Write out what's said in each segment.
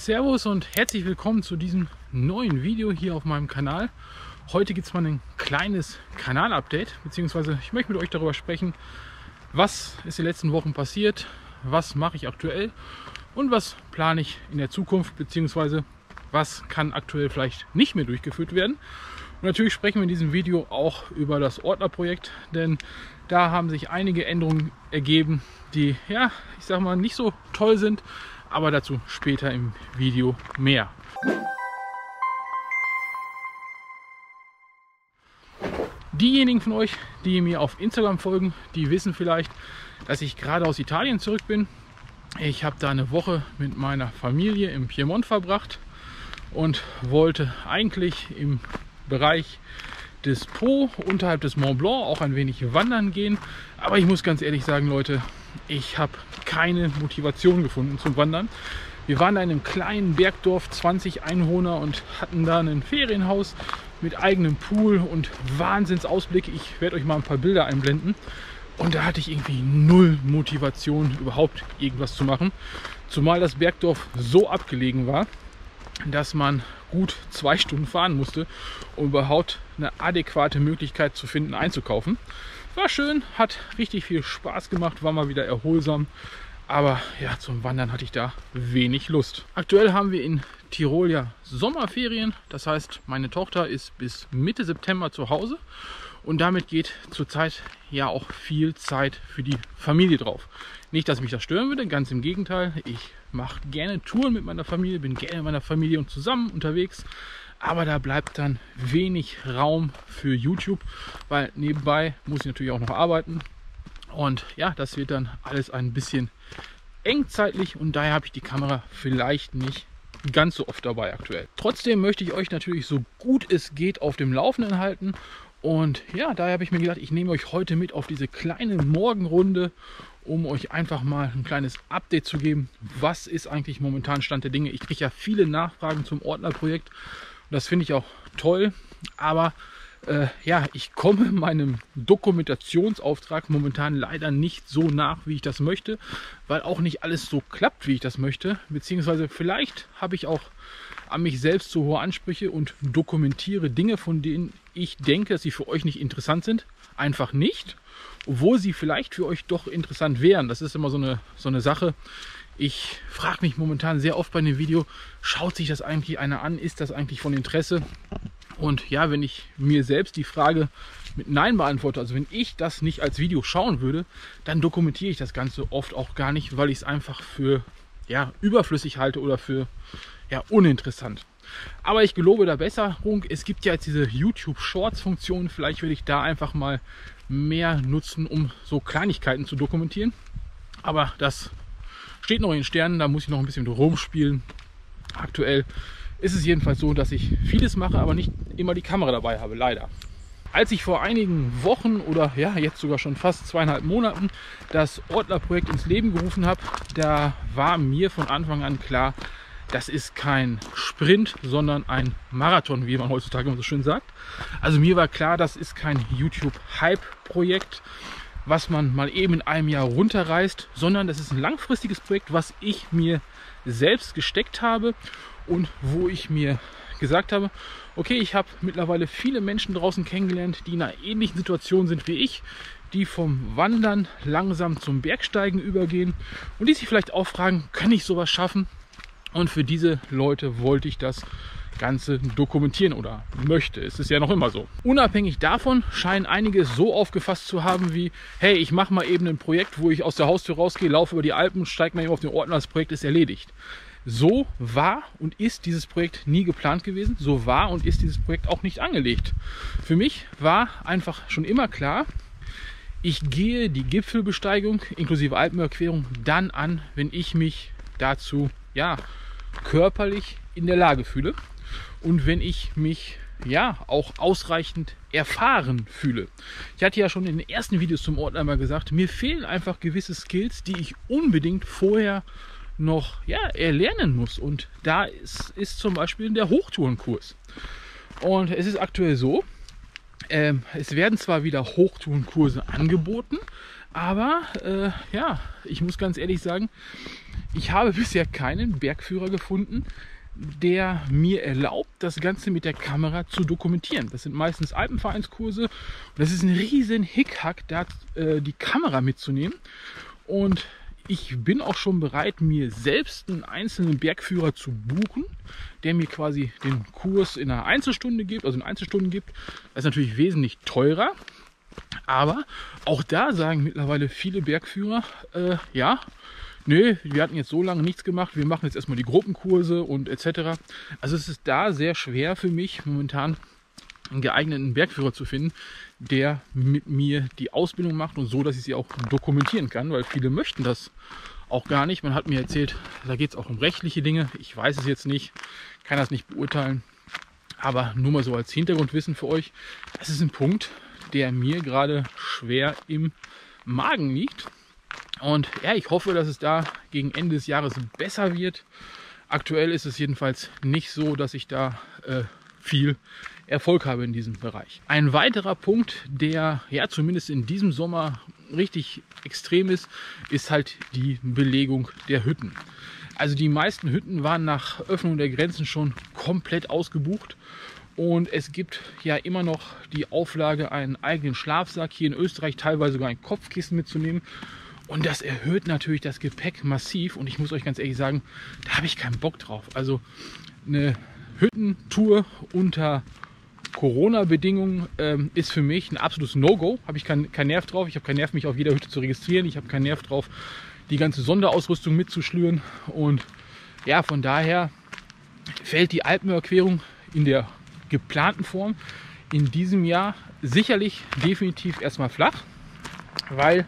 Servus und herzlich willkommen zu diesem neuen Video hier auf meinem Kanal. Heute gibt es mal ein kleines Kanal-Update, beziehungsweise ich möchte mit euch darüber sprechen, was ist in den letzten Wochen passiert, was mache ich aktuell und was plane ich in der Zukunft, beziehungsweise was kann aktuell vielleicht nicht mehr durchgeführt werden. Und natürlich sprechen wir in diesem Video auch über das Ordnerprojekt, denn da haben sich einige Änderungen ergeben, die, ja, ich sag mal, nicht so toll sind, aber dazu später im Video mehr. Diejenigen von euch, die mir auf Instagram folgen, die wissen vielleicht, dass ich gerade aus Italien zurück bin. Ich habe da eine Woche mit meiner Familie im Piemont verbracht und wollte eigentlich im Bereich des Po unterhalb des Mont Blanc auch ein wenig wandern gehen. Aber ich muss ganz ehrlich sagen, Leute, ich habe keine Motivation gefunden zum Wandern. Wir waren in einem kleinen Bergdorf, 20 Einwohner und hatten da ein Ferienhaus mit eigenem Pool und Wahnsinnsausblick. Ich werde euch mal ein paar Bilder einblenden. Und da hatte ich irgendwie null Motivation, überhaupt irgendwas zu machen. Zumal das Bergdorf so abgelegen war, dass man gut zwei Stunden fahren musste, um überhaupt eine adäquate Möglichkeit zu finden, einzukaufen. War schön, hat richtig viel Spaß gemacht, war mal wieder erholsam. Aber ja, zum Wandern hatte ich da wenig Lust. Aktuell haben wir in Tirol ja Sommerferien. Das heißt, meine Tochter ist bis Mitte September zu Hause. Und damit geht zurzeit ja auch viel Zeit für die Familie drauf. Nicht, dass mich das stören würde, ganz im Gegenteil. Ich mache gerne Touren mit meiner Familie, bin gerne mit meiner Familie und zusammen unterwegs. Aber da bleibt dann wenig Raum für YouTube, weil nebenbei muss ich natürlich auch noch arbeiten. Und ja, das wird dann alles ein bisschen eng zeitlich und daher habe ich die Kamera vielleicht nicht ganz so oft dabei aktuell. Trotzdem möchte ich euch natürlich so gut es geht auf dem Laufenden halten und ja, daher habe ich mir gedacht, ich nehme euch heute mit auf diese kleine Morgenrunde, um euch einfach mal ein kleines Update zu geben. Was ist eigentlich momentan Stand der Dinge? Ich kriege ja viele Nachfragen zum Ordnerprojekt das finde ich auch toll. Aber äh, ja, ich komme meinem Dokumentationsauftrag momentan leider nicht so nach, wie ich das möchte, weil auch nicht alles so klappt, wie ich das möchte. Beziehungsweise vielleicht habe ich auch an mich selbst zu hohe Ansprüche und dokumentiere Dinge, von denen ich denke, dass sie für euch nicht interessant sind, einfach nicht, obwohl sie vielleicht für euch doch interessant wären. Das ist immer so eine, so eine Sache. Ich frage mich momentan sehr oft bei einem Video, schaut sich das eigentlich einer an? Ist das eigentlich von Interesse? Und ja, wenn ich mir selbst die Frage mit Nein beantworte, also wenn ich das nicht als Video schauen würde, dann dokumentiere ich das Ganze oft auch gar nicht, weil ich es einfach für ja, überflüssig halte oder für ja, uninteressant. Aber ich gelobe da Besserung. Es gibt ja jetzt diese YouTube Shorts Funktion. Vielleicht werde ich da einfach mal mehr nutzen, um so Kleinigkeiten zu dokumentieren. Aber das steht noch in Sternen. Da muss ich noch ein bisschen rumspielen. Aktuell ist es jedenfalls so, dass ich vieles mache, aber nicht immer die Kamera dabei habe, leider. Als ich vor einigen Wochen oder ja, jetzt sogar schon fast zweieinhalb Monaten das Ordnerprojekt ins Leben gerufen habe, da war mir von Anfang an klar, das ist kein Sprint, sondern ein Marathon, wie man heutzutage immer so schön sagt. Also mir war klar, das ist kein YouTube-Hype-Projekt, was man mal eben in einem Jahr runterreißt, sondern das ist ein langfristiges Projekt, was ich mir selbst gesteckt habe und wo ich mir gesagt habe, okay, ich habe mittlerweile viele Menschen draußen kennengelernt, die in einer ähnlichen Situation sind wie ich, die vom Wandern langsam zum Bergsteigen übergehen und die sich vielleicht auch fragen, kann ich sowas schaffen? Und für diese Leute wollte ich das Ganze dokumentieren oder möchte. Es ist ja noch immer so. Unabhängig davon scheinen einige so aufgefasst zu haben wie, hey, ich mache mal eben ein Projekt, wo ich aus der Haustür rausgehe, laufe über die Alpen, steige mal eben auf den Ordner, das Projekt ist erledigt. So war und ist dieses Projekt nie geplant gewesen. So war und ist dieses Projekt auch nicht angelegt. Für mich war einfach schon immer klar, ich gehe die Gipfelbesteigung inklusive Alpenüberquerung dann an, wenn ich mich dazu ja, körperlich in der Lage fühle und wenn ich mich ja auch ausreichend erfahren fühle. Ich hatte ja schon in den ersten Videos zum Ort einmal gesagt, mir fehlen einfach gewisse Skills, die ich unbedingt vorher noch ja, erlernen muss. Und da ist, ist zum Beispiel der Hochtourenkurs. Und es ist aktuell so, ähm, es werden zwar wieder Hochtourenkurse angeboten, aber äh, ja, ich muss ganz ehrlich sagen, Ich habe bisher keinen Bergführer gefunden, der mir erlaubt, das Ganze mit der Kamera zu dokumentieren. Das sind meistens Alpenvereinskurse und das ist ein riesen Hickhack, da äh, die Kamera mitzunehmen. Und ich bin auch schon bereit, mir selbst einen einzelnen Bergführer zu buchen, der mir quasi den Kurs in einer Einzelstunde gibt, also in Einzelstunden gibt. Das ist natürlich wesentlich teurer. Aber auch da sagen mittlerweile viele Bergführer, äh, ja, nö, wir hatten jetzt so lange nichts gemacht, wir machen jetzt erstmal die Gruppenkurse und etc. Also es ist da sehr schwer für mich momentan einen geeigneten Bergführer zu finden, der mit mir die Ausbildung macht und so, dass ich sie auch dokumentieren kann, weil viele möchten das auch gar nicht. Man hat mir erzählt, da geht es auch um rechtliche Dinge. Ich weiß es jetzt nicht, kann das nicht beurteilen. Aber nur mal so als Hintergrundwissen für euch, das ist ein Punkt, der mir gerade schwer im Magen liegt. Und ja, ich hoffe, dass es da gegen Ende des Jahres besser wird. Aktuell ist es jedenfalls nicht so, dass ich da äh, viel Erfolg habe in diesem Bereich. Ein weiterer Punkt, der ja zumindest in diesem Sommer richtig extrem ist, ist halt die Belegung der Hütten. Also die meisten Hütten waren nach Öffnung der Grenzen schon komplett ausgebucht und es gibt ja immer noch die Auflage, einen eigenen Schlafsack, hier in Österreich teilweise sogar ein Kopfkissen mitzunehmen. Und das erhöht natürlich das Gepäck massiv. Und ich muss euch ganz ehrlich sagen, da habe ich keinen Bock drauf. Also eine Hüttentour unter Corona-Bedingungen ähm, ist für mich ein absolutes No-Go. Habe ich keinen kein Nerv drauf. Ich habe keinen Nerv, mich auf jeder Hütte zu registrieren. Ich habe keinen Nerv drauf, die ganze Sonderausrüstung mitzuschlüren. Und ja, von daher fällt die Alpenüberquerung in der geplanten Form in diesem Jahr sicherlich definitiv erstmal flach, weil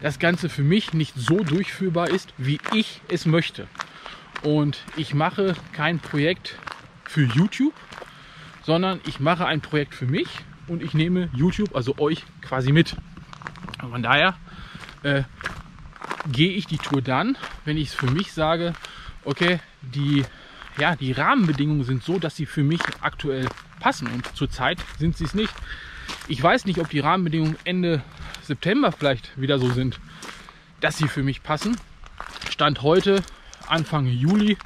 das Ganze für mich nicht so durchführbar ist, wie ich es möchte. Und ich mache kein Projekt für YouTube, sondern ich mache ein Projekt für mich und ich nehme YouTube, also euch quasi mit. Und von daher äh, gehe ich die Tour dann, wenn ich es für mich sage, okay, die, ja, die Rahmenbedingungen sind so, dass sie für mich aktuell passen und zurzeit sind sie es nicht. Ich weiß nicht, ob die Rahmenbedingungen Ende September vielleicht wieder so sind, dass sie für mich passen. Stand heute, Anfang Juli,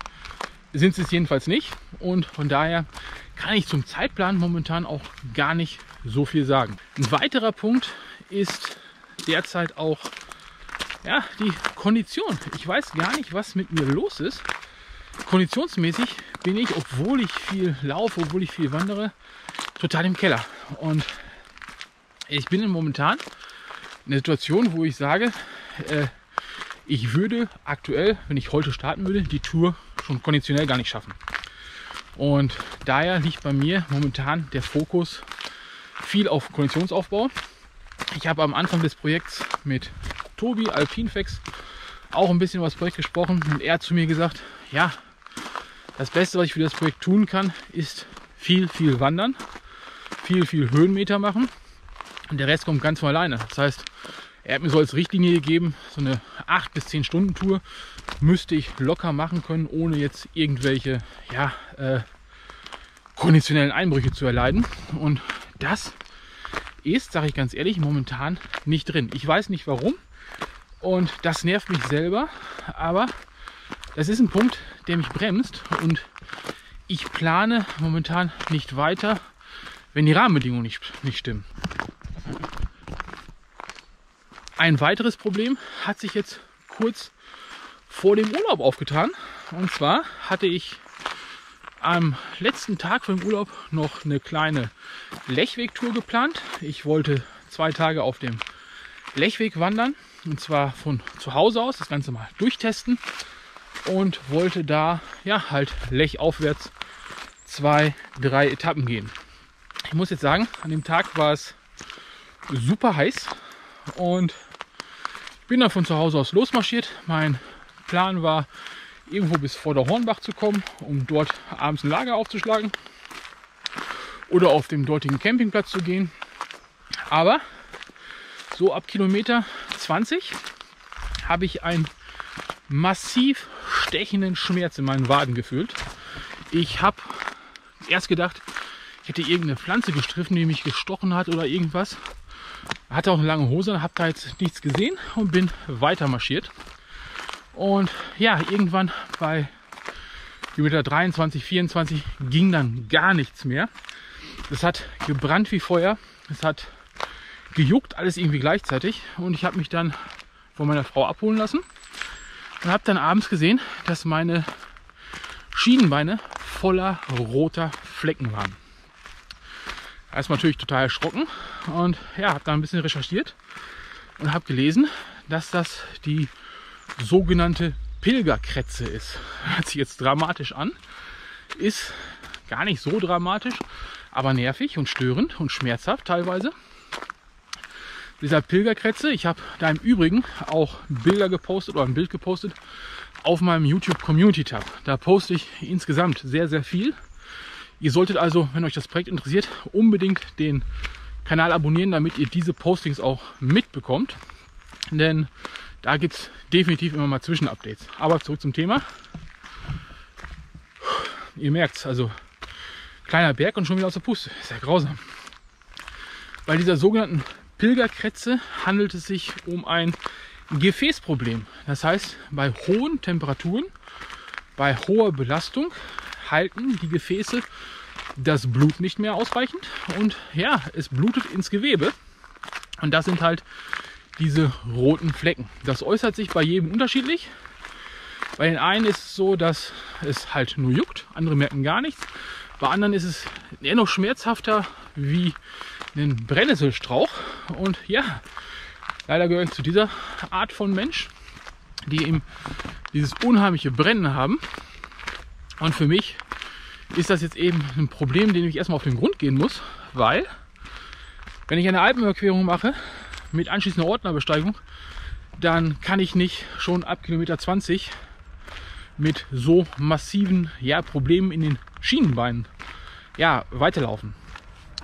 sind sie es jedenfalls nicht. Und von daher kann ich zum Zeitplan momentan auch gar nicht so viel sagen. Ein weiterer Punkt ist derzeit auch ja, die Kondition. Ich weiß gar nicht, was mit mir los ist. Konditionsmäßig bin ich, obwohl ich viel laufe, obwohl ich viel wandere, total im Keller. Und ich bin momentan in einer Situation, wo ich sage, äh, ich würde aktuell, wenn ich heute starten würde, die Tour schon konditionell gar nicht schaffen. Und daher liegt bei mir momentan der Fokus viel auf Konditionsaufbau. Ich habe am Anfang des Projekts mit Tobi Alpinfex auch ein bisschen über das Projekt gesprochen und er hat zu mir gesagt, ja, das Beste, was ich für das Projekt tun kann, ist viel, viel wandern, viel, viel Höhenmeter machen und der Rest kommt ganz von alleine. Das heißt, er hat mir so als Richtlinie gegeben, so eine 8 bis 10 Stunden Tour müsste ich locker machen können, ohne jetzt irgendwelche ja, äh, konditionellen Einbrüche zu erleiden. Und das ist, sage ich ganz ehrlich, momentan nicht drin. Ich weiß nicht warum und das nervt mich selber, aber das ist ein Punkt, der mich bremst und ich plane momentan nicht weiter, wenn die Rahmenbedingungen nicht, nicht stimmen. Ein weiteres Problem hat sich jetzt kurz vor dem Urlaub aufgetan. Und zwar hatte ich am letzten Tag vor dem Urlaub noch eine kleine Lechwegtour geplant. Ich wollte zwei Tage auf dem Lechweg wandern und zwar von zu Hause aus das Ganze mal durchtesten und wollte da ja halt lechaufwärts zwei, drei Etappen gehen. Ich muss jetzt sagen, an dem Tag war es super heiß und bin dann von zu Hause aus losmarschiert. Mein Plan war, irgendwo bis vor der Hornbach zu kommen, um dort abends ein Lager aufzuschlagen oder auf dem dortigen Campingplatz zu gehen. Aber so ab Kilometer 20 habe ich einen massiv stechenden Schmerz in meinen Waden gefühlt. Ich habe erst gedacht, ich hätte irgendeine Pflanze gestriffen, die mich gestochen hat oder irgendwas. Hatte auch eine lange Hose, habe da jetzt nichts gesehen und bin weiter marschiert. Und ja, irgendwann bei Kilometer 23, 24 ging dann gar nichts mehr. Es hat gebrannt wie Feuer. Es hat gejuckt, alles irgendwie gleichzeitig. Und ich habe mich dann von meiner Frau abholen lassen und habe dann abends gesehen, dass meine Schienenbeine voller roter Flecken waren. Erstmal natürlich total erschrocken und ja, habe da ein bisschen recherchiert und habe gelesen, dass das die sogenannte Pilgerkrätze ist. Hört sich jetzt dramatisch an, ist gar nicht so dramatisch, aber nervig und störend und schmerzhaft teilweise. Dieser Pilgerkrätze, ich habe da im Übrigen auch Bilder gepostet oder ein Bild gepostet auf meinem YouTube Community Tab. Da poste ich insgesamt sehr, sehr viel. Ihr solltet also, wenn euch das Projekt interessiert, unbedingt den Kanal abonnieren, damit ihr diese Postings auch mitbekommt. Denn da gibt es definitiv immer mal Zwischenupdates. Aber zurück zum Thema. Ihr merkt es, also kleiner Berg und schon wieder aus der Puste. Ist ja grausam. Bei dieser sogenannten Pilgerkrätze handelt es sich um ein Gefäßproblem. Das heißt, bei hohen Temperaturen, bei hoher Belastung halten die Gefäße das Blut nicht mehr ausreichend und ja, es blutet ins Gewebe. Und das sind halt diese roten Flecken. Das äußert sich bei jedem unterschiedlich. Bei den einen ist es so, dass es halt nur juckt, andere merken gar nichts. Bei anderen ist es eher noch schmerzhafter wie ein Brennnesselstrauch. Und ja, leider gehöre ich zu dieser Art von Mensch, die eben dieses unheimliche Brennen haben. Und für mich ist das jetzt eben ein Problem, dem ich erstmal auf den Grund gehen muss, weil wenn ich eine Alpenüberquerung mache, mit anschließender Ordnerbesteigung, dann kann ich nicht schon ab Kilometer 20 mit so massiven ja, Problemen in den Schienenbeinen ja, weiterlaufen.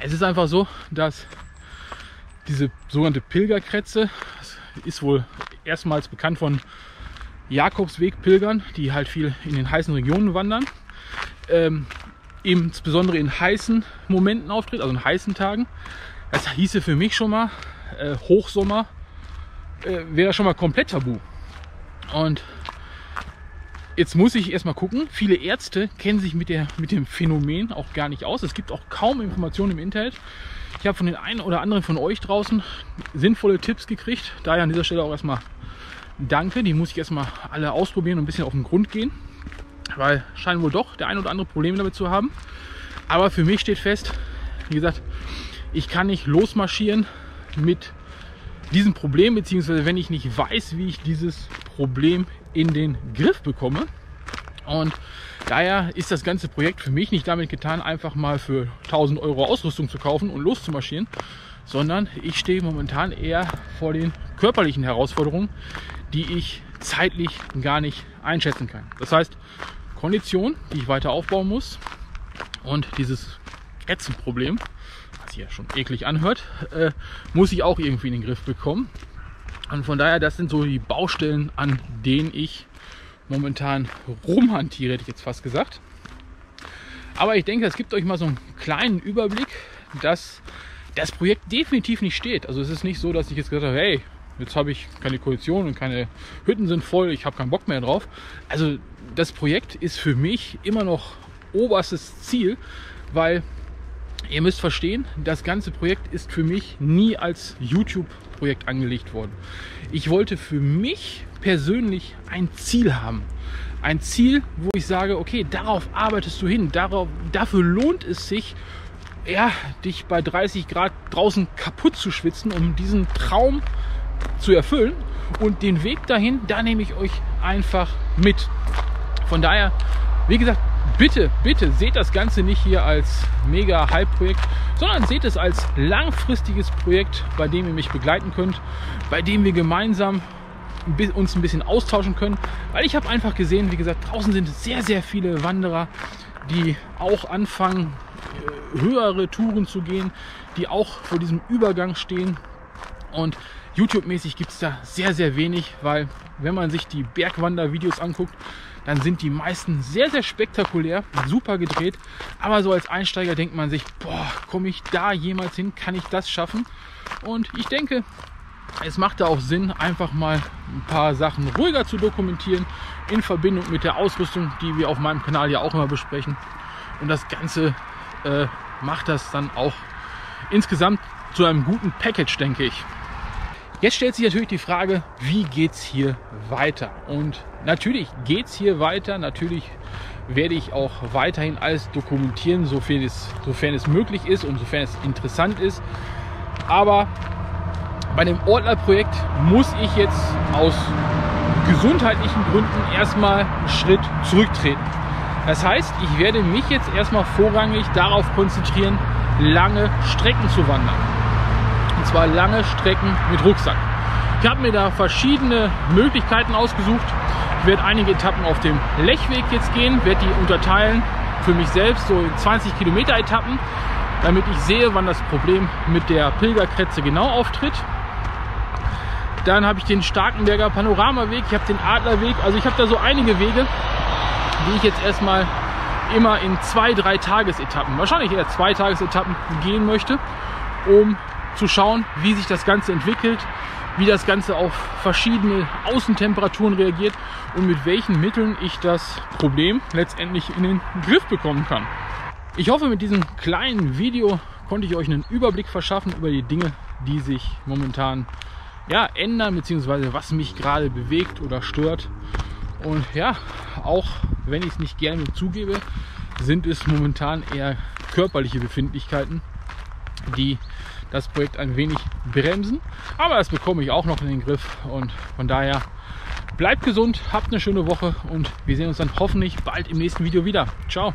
Es ist einfach so, dass diese sogenannte Pilgerkrätze, ist wohl erstmals bekannt von Jakobsweg-Pilgern, die halt viel in den heißen Regionen wandern, ähm, insbesondere in heißen Momenten auftritt, also in heißen Tagen. Das hieße für mich schon mal, äh, Hochsommer äh, wäre schon mal komplett tabu. Und jetzt muss ich erstmal gucken. Viele Ärzte kennen sich mit, der, mit dem Phänomen auch gar nicht aus. Es gibt auch kaum Informationen im Internet. Ich habe von den einen oder anderen von euch draußen sinnvolle Tipps gekriegt. Daher an dieser Stelle auch erstmal danke. Die muss ich erstmal alle ausprobieren und ein bisschen auf den Grund gehen. Weil scheinen wohl doch der ein oder andere Probleme damit zu haben. Aber für mich steht fest, wie gesagt, ich kann nicht losmarschieren mit diesem Problem, beziehungsweise wenn ich nicht weiß, wie ich dieses Problem in den Griff bekomme. Und daher ist das ganze Projekt für mich nicht damit getan, einfach mal für 1000 Euro Ausrüstung zu kaufen und loszumarschieren, sondern ich stehe momentan eher vor den körperlichen Herausforderungen, die ich zeitlich gar nicht einschätzen kann. Das heißt, Kondition, die ich weiter aufbauen muss und dieses Ätzenproblem, was ja schon eklig anhört, äh, muss ich auch irgendwie in den Griff bekommen. Und von daher, das sind so die Baustellen, an denen ich momentan rumhantiere, hätte ich jetzt fast gesagt. Aber ich denke, es gibt euch mal so einen kleinen Überblick, dass das Projekt definitiv nicht steht. Also es ist nicht so, dass ich jetzt gesagt habe, hey, jetzt habe ich keine Koalition und keine Hütten sind voll, ich habe keinen Bock mehr drauf. Also das Projekt ist für mich immer noch oberstes Ziel, weil ihr müsst verstehen, das ganze Projekt ist für mich nie als YouTube-Projekt angelegt worden. Ich wollte für mich persönlich ein Ziel haben. Ein Ziel, wo ich sage, okay, darauf arbeitest du hin, darauf, dafür lohnt es sich, ja, dich bei 30 Grad draußen kaputt zu schwitzen, um diesen Traum zu erfüllen. Und den Weg dahin, da nehme ich euch einfach mit. Von daher, wie gesagt, bitte, bitte seht das Ganze nicht hier als mega Hype-Projekt, sondern seht es als langfristiges Projekt, bei dem ihr mich begleiten könnt, bei dem wir gemeinsam uns ein bisschen austauschen können, weil ich habe einfach gesehen, wie gesagt, draußen sind sehr, sehr viele Wanderer, die auch anfangen, äh, höhere Touren zu gehen, die auch vor diesem Übergang stehen. Und YouTube-mäßig gibt es da sehr, sehr wenig, weil wenn man sich die Bergwander-Videos anguckt, dann sind die meisten sehr, sehr spektakulär, super gedreht. Aber so als Einsteiger denkt man sich, boah, komme ich da jemals hin? Kann ich das schaffen? Und ich denke, es machte auch Sinn, einfach mal ein paar Sachen ruhiger zu dokumentieren in Verbindung mit der Ausrüstung, die wir auf meinem Kanal ja auch immer besprechen. Und das Ganze äh, macht das dann auch insgesamt zu einem guten Package, denke ich. Jetzt stellt sich natürlich die Frage, wie geht es hier weiter? Und natürlich geht es hier weiter. Natürlich werde ich auch weiterhin alles dokumentieren, sofern es, sofern es möglich ist und sofern es interessant ist. Aber bei dem Ortler-Projekt muss ich jetzt aus gesundheitlichen Gründen erstmal einen Schritt zurücktreten. Das heißt, ich werde mich jetzt erstmal vorrangig darauf konzentrieren, lange Strecken zu wandern. Und zwar lange Strecken mit Rucksack. Ich habe mir da verschiedene Möglichkeiten ausgesucht. Ich werde einige Etappen auf dem Lechweg jetzt gehen, werde die unterteilen für mich selbst so in 20 Kilometer Etappen, damit ich sehe, wann das Problem mit der Pilgerkretze genau auftritt. Dann habe ich den Starkenberger Panoramaweg, ich habe den Adlerweg, also ich habe da so einige Wege, die ich jetzt erstmal immer in zwei, drei Tagesetappen, wahrscheinlich eher zwei Tagesetappen gehen möchte, um zu schauen, wie sich das Ganze entwickelt, wie das Ganze auf verschiedene Außentemperaturen reagiert und mit welchen Mitteln ich das Problem letztendlich in den Griff bekommen kann. Ich hoffe, mit diesem kleinen Video konnte ich euch einen Überblick verschaffen über die Dinge, die sich momentan ja, ändern, beziehungsweise was mich gerade bewegt oder stört. Und ja, auch wenn ich es nicht gerne zugebe, sind es momentan eher körperliche Befindlichkeiten, die das Projekt ein wenig bremsen. Aber das bekomme ich auch noch in den Griff. Und von daher bleibt gesund, habt eine schöne Woche und wir sehen uns dann hoffentlich bald im nächsten Video wieder. Ciao!